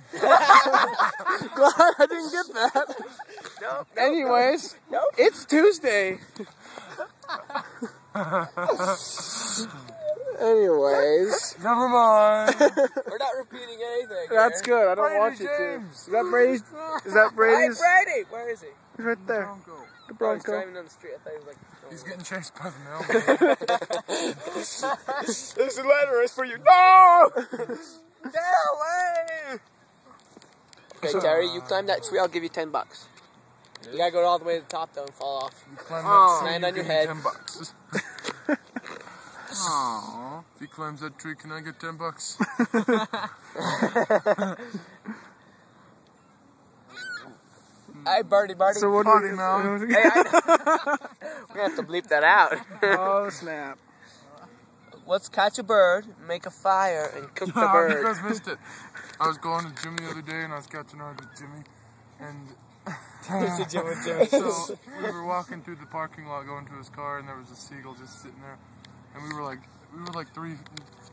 Glad I didn't get that. Nope. Anyways, Nope. it's Tuesday. Anyways, Never mind. We're not repeating anything. that's here. good. I don't Brady want you to. Is that Brady's? Is that Hey, Brady! Where is he? He's right there. Bronco. The Oh, he's Bronco. driving down the street. I thought he was like. He's getting chased by the mailman. This letter is for you. No! Get away! Okay, Terry, you climb that tree. I'll give you ten bucks. You gotta go all the way to the top though and fall off. You climb Oh. that tree, Land you on your head. Ten bucks. Aww. If he climbs that tree, can I get ten bucks? Hey, Birdie, Birdie. So what Potty do you mouth. Hey, I We're gonna have to bleep that out. Oh snap! Let's catch a bird, make a fire, and cook the Ah, you bird. guys missed it. I was going to Jimmy the other day and I was catching up with Jimmy. And so we were walking through the parking lot going to his car and there was a seagull just sitting there. And we were like we were like three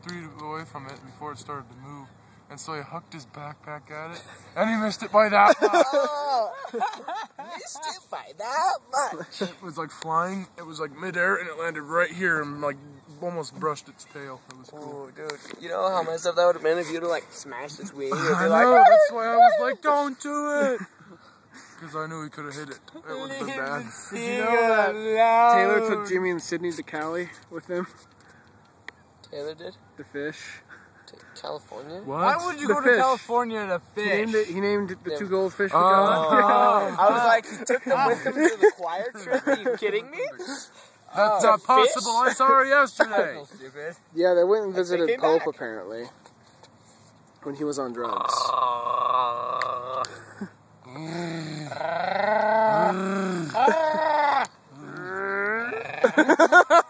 three away from it before it started to move. And so he hooked his backpack at it and he missed it by that much. Oh, missed it by that much. It was like flying, it was like midair and it landed right here and like almost brushed its tail. It was cool. Oh, dude, you know how messed up that would have been if you'd have like smashed its wing? You'd I know, like, that's why I was like, don't do it. Because I knew he could have hit it. It would have been bad. Did you know that Taylor took Jimmy and Sydney to Cali with him Taylor did The fish? to California. What? Why would you The go fish. to California to He fish? named it. He named the two goldfish. Oh. we got. I was like, he took them with him to the choir trip? Are you kidding me? That's not possible. I saw her yesterday. Stupid. Yeah, they went and visited Pope back. apparently when he was on drugs.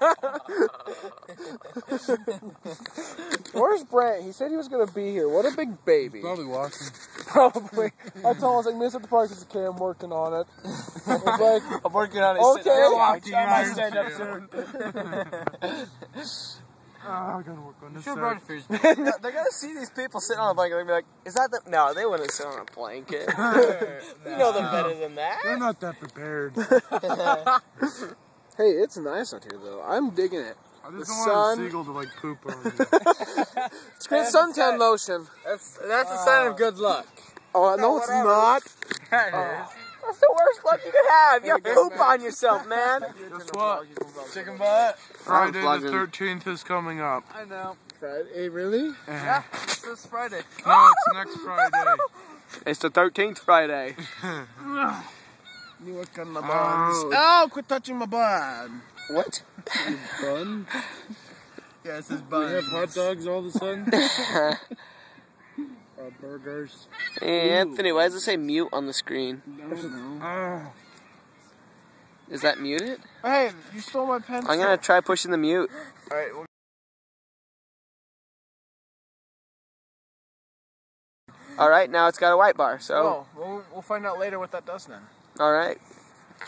Where's Brent? He said he was gonna be here. What a big baby. Probably watching. Probably. I told him I was like, miss at the park. It's okay. I'm working on it. I was like, I'm working on it. Okay. I'm Walking trying to on stand up soon. Ah, I gotta work on this Sure, side. brought fish. They're gonna see these people sitting on a blanket. They're gonna be like, "Is that the?" No, they wouldn't sit on a blanket. you know them better than that. They're not that prepared. Hey, it's nice out here though. I'm digging it. I The just don't sun- want a seagull to like poop on me. It's great suntan lotion. That's that's a sign of good luck. Oh uh, no, it's whatever. not. Oh. That's the worst luck you could have. You have poop on yourself, man. Guess what? Chicken butt. Friday the 13th is coming up. I know. Friday, eh, really? Eh. Yeah, it's this Friday. No, it's next Friday. It's the 13th Friday. You work on my buns. Oh, quit touching my bun. What? Bun? Yeah, it's his We butt. have hot dogs all of a sudden. Uh, burgers. Hey, Anthony, why does it say mute on the screen? I don't know. Oh, Is that muted? Hey, you stole my pencil. I'm gonna try pushing the mute. Alright, well, All right, now it's got a white bar. So, oh, we'll, we'll find out later what that does then. All right.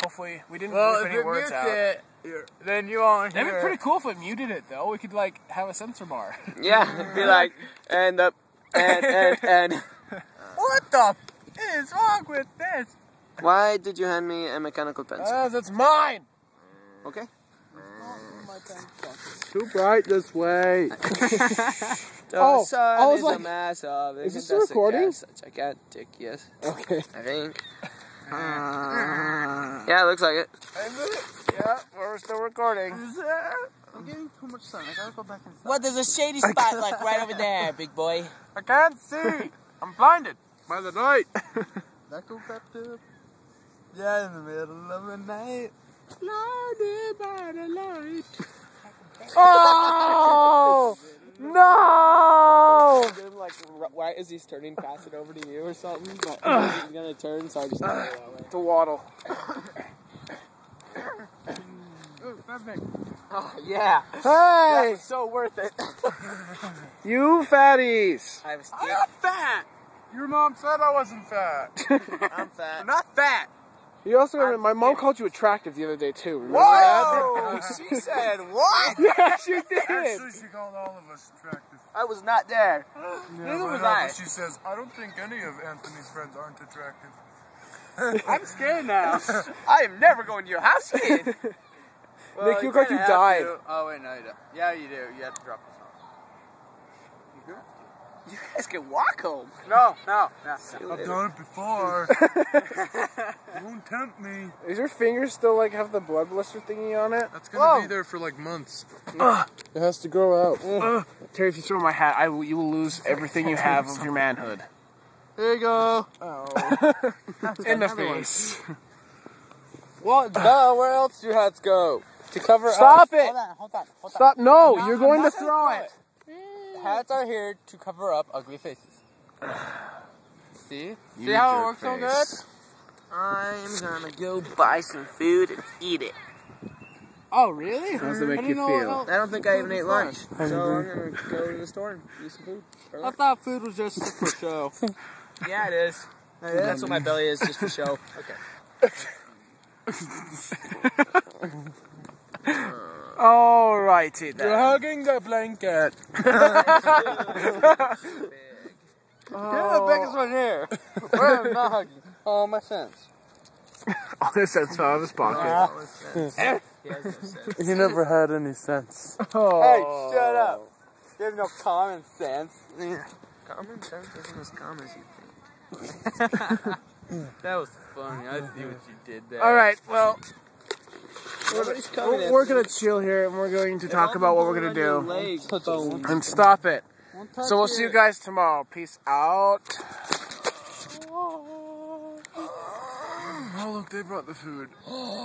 Hopefully, we didn't Well, rip any it words mutes out. it, then you won't That'd be pretty cool if it muted it though. We could like have a sensor bar. Yeah, be like, and the, and and and. What the f- is wrong with this? Why did you hand me a mechanical pencil? Ah, that's mine. Okay. Too bright this way. Oh, sun I was is like- a mass of is this incandescent recording? gas, a gigantic, yes, Okay. I think. Uh, yeah, it looks like it. Yeah, we're still recording. I'm getting too much sun. I gotta go back inside. What? There's a shady spot like right over there, big boy. I can't see. I'm blinded by the light. That go back to yeah, in the middle of the night. Blinded by the light. Oh no! Then, like, why is he turning past it over to you or something? But he's gonna turn, so I just don't go that way. To waddle. Oh, yeah. Hey, So worth it. you fatties! I have a stick. I'm not fat. Your mom said I wasn't fat. I'm fat. I'm not fat. You also, remember my mom called you attractive the other day too. Remember Whoa! she said what? that? Yeah, she did. Actually, she called all of us attractive. I was not there. Yeah, Neither was no, I. but She says, I don't think any of Anthony's friends aren't attractive. I'm scared now. I am never going to your house again. Well, Nick, you look like you died. to. Oh wait, no, you don't. Yeah, you do. You have to drop this off. You good? You guys can walk home. No, no, no. I've done it before. Don't tempt me. Is your finger still like have the blood blister thingy on it? That's gonna be there for like months. It has to grow out. Terry, if you throw my hat, I will, you will lose everything you have of your manhood. There you go. Oh. In the face. What? Duh, where else do your hats go? To cover up. Stop up. it! Hold on, hold on, hold Stop! No, I'm you're going I'm to gonna throw throw it. On. Hats are here to cover up ugly faces. See? See how it jerk works so good? I'm gonna go buy some food and eat it. Oh, really? How does it hmm, make you feel? I don't think I even ate lunch. So I'm gonna go to the store and eat some food. I thought food was just for show. Yeah, it is. That's what my belly is, just for show. Okay. Alrighty then. You're hugging the blanket. Yeah, biggest one here. Oh. Where am not hugging? Oh, my sense. All this sense out of his pocket. Eh? He never had any sense. Oh. Hey, shut up. Oh. You have no common sense. Common sense isn't as common as you think. That was funny. I see what you did there. All right. Well, Nobody's coming. we're, we're gonna chill here and we're going to talk about what we're gonna do. Legs, And stop it. So we'll see you guys tomorrow. Peace out. Oh, look, they brought the food. Oh.